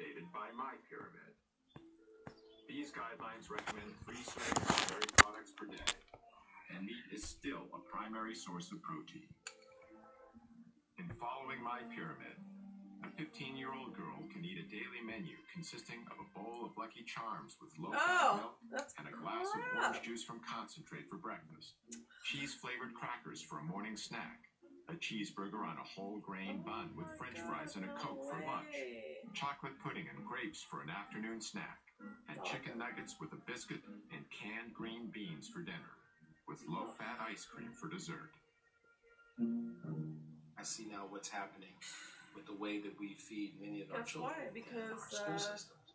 updated by pyramid, These guidelines recommend three servings of dairy products per day, and meat is still a primary source of protein. In following My Pyramid, a 15 year old girl can eat a daily menu consisting of a bowl of Lucky Charms with low fat Oh, milk and a glass of orange juice from concentrate for breakfast, cheese flavored crackers for a morning snack, a cheeseburger on a whole grain bun with Oh french God, fries and a no coke for lunch, way. Chocolate pudding and grapes for an afternoon snack, and chicken nuggets with a biscuit and canned green beans for dinner, with low fat ice cream for dessert. I see now what's happening with the way that we feed many of our That's children why, in because, our school uh, systems.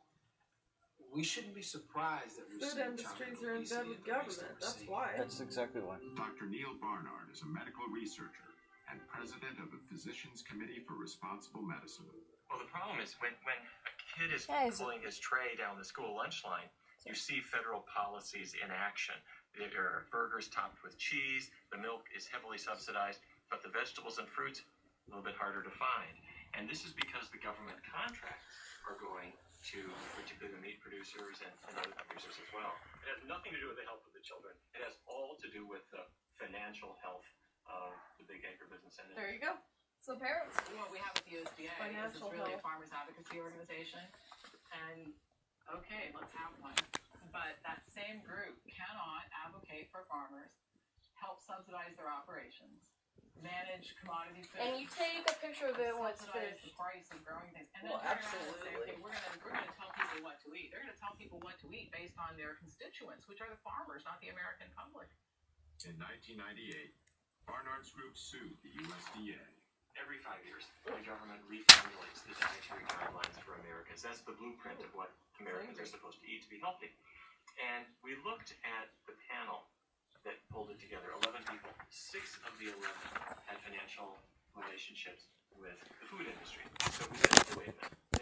We shouldn't be surprised that we're Food seeing industries child are in obesity bed with the rates that government. we're That's seeing. why. That's exactly why. Dr. Neil Barnard is a medical researcher and president of the Physicians Committee for Responsible Medicine. Well, the problem is when, when a kid is Guys. pulling his tray down the school lunch line, you see federal policies in action. There are burgers topped with cheese, the milk is heavily subsidized, but the vegetables and fruits a little bit harder to find. And this is because the government contracts are going to particularly the meat producers and, and other producers as well. It has nothing to do with the health of the children. It has all to do with the financial health of the big agribusiness industry. There you go. So parents, what we have with the USDA is Financial really a health. farmers advocacy organization, and okay, let's have one. But that same group cannot advocate for farmers, help subsidize their operations, manage commodity foods. And you take a picture of it once it's subsidize finished. the price of growing things, and then Well, turn around and say, absolutely. okay, we're gonna we're gonna tell people what to eat. They're gonna tell people what to eat based on their constituents, which are the farmers, not the American public. In 1998, Barnard's group sued the USDA. Every five years, the government reformulates the dietary guidelines for Americans. That's the blueprint of what Americans are supposed to eat to be healthy. And we looked at the panel that pulled it together 11 people. Six of the 11 had financial relationships with the food industry. So we said, wait a minute.